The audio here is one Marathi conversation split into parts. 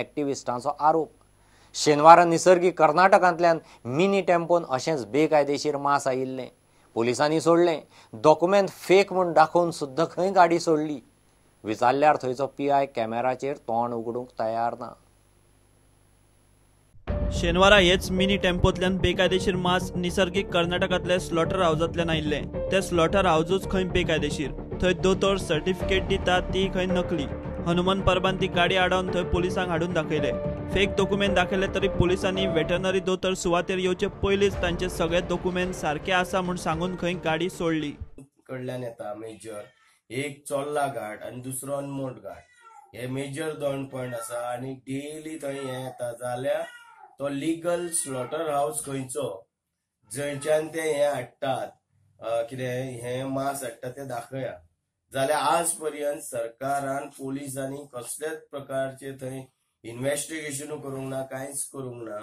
एक्टिव्हिस्टांचो आरोप. शेनवारा निसर्गी कर्नाटकांतल्यान मिनी टेम्पोन अशेंच बेकायदेशीर मास आयिल्लें पुलिसांनी सोडलें. डॉक्युमेंट फेक म्हूण दाखोवन सुद्दां खंय गाडी सोडली. विचारल्यार थंयचो पी आय कॅमेराचेर तोंड उगडूंक तयार ना. शेनवारा हेच मिनी टेम्पोतल्यान बेकायदेशीर मास निसर्गीक कर्नाटकांतल्या स्लॉटर हावजांतल्यान आयिल्ले. ते स्लॉटर हावजूच खंय बेकायदेशीर. थंय दोतोर सर्टिफिकेट दिता ती खंय नकली. हनुमान परबान ती गाडी आडावन थंय पुलिसांक हाडून दाखयले. फेक डॉक्युमेंट दाखयले तरी पुलिसांनी वेटरनरी दोतोर सुवातेर येवचे पयलींच तांचे सगळे डॉक्युमेंट सारखे आसा म्हूण सांगून खंय गाडी सोडली. कडल्यान येता मेजर. एक चोल्ला घाट आनी दुसरो अनमोट घाट. हे मेजर दोन पॉयंट आसा आनी डेली थंय हे येता जाल्यार तो लिगल स्लॉटर हाऊस खंयचो? जंयच्यान ते हे हाडटात. कितें हे मास हाडटा ते दाखया. जाल्यार आज पर्यंत सरकारान पोलिसांनी कसलेच प्रकारचे थंय इन्व्हेस्टिगेशन करूंक ना कांयच करूंक ना.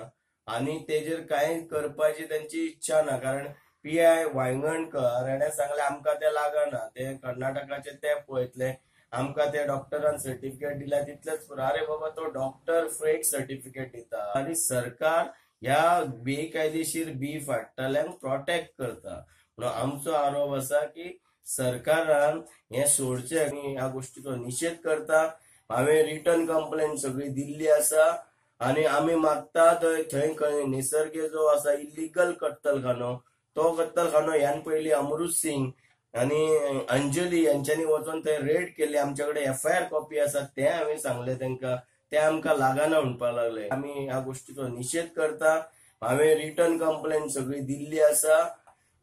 आनी तेजेर कांय करपाची तांची इच्छा ना कारण पी आय वांयगणकर हेणें सांगलें आमकां तें लागना ते कर्नाटकाचे ते पळयतले. आमकां ते डॉक्टरान सर्टिफिकेट दिल्या तितलेच पुरो. अरे बाबा तो डॉक्टर फेक सर्टिफिकेट दिता. आनी सरकार ह्या बेकायदेशीर बी हाडटाल्यांक प्रोटेक्ट करता. म्हणून आमचो आरोप आसा की सरकारान हे सोडचे ह्या गोष्टीचो निशेध करता. हांवें रिटर्न कंप्लेन सगळी दिल्ली आसा. आनी आमी मागता थंय थंय खंय निसर्ग जो आसा इलिगल कत्तलखानो तो कत्तलखानो ह्यान पयली अमृत सिंग आनी अंजली यांच्यानी वचून थंय रेड केली आमचे कडेन एफ आय आर कॉपी आसा ते हांवें सांगले तांकां. ते आमकां लागना म्हणपाक लागले. आमी ह्या गोष्टीचो निशेध करता. हांवें रिटर्न कंप्लेन सगळी दिल्ली आसा.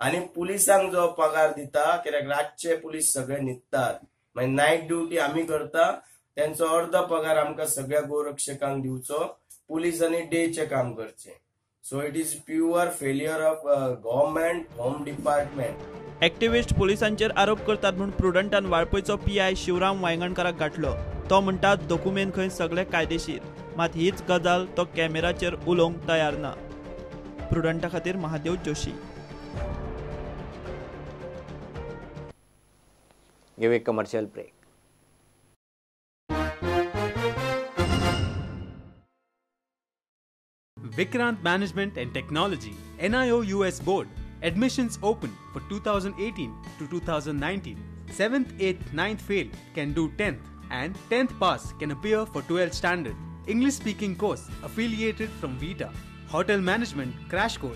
आनी पुलिसांक जो पगार दिता कित्याक रातचे पुलीस सगळे न्हिदतात मागीर नायट ड्युटी आमी करता त्यांचो अर्ध पगार आमकां सगळ्या गोरक्षकांक दिवचो पुलिसांनी डेचे काम करचें. So it is pure failure of government home department activist पुलिसांचेर आरोप करतात म्हूण प्रुडंटान वाळपयचो पी आय शिवराम वांयगणकाराक गाठलो तो म्हणटा डॉक्युमेंट खंय सगळे कायदेशीर मात हीच गजाल तो कॅमेराचेर उलोवंक तयार ना प्रुडंटा खातीर Mahadev Joshi give a commercial break. Vikrant Management and Technology, NIO US Board, admissions open for 2018 to 2019. 7th, 8th, 9th fail can do 10th and 10th pass can appear for 12th standard. English speaking course affiliated from Vita. Hotel Management Crash Course